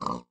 Oh.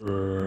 Uh...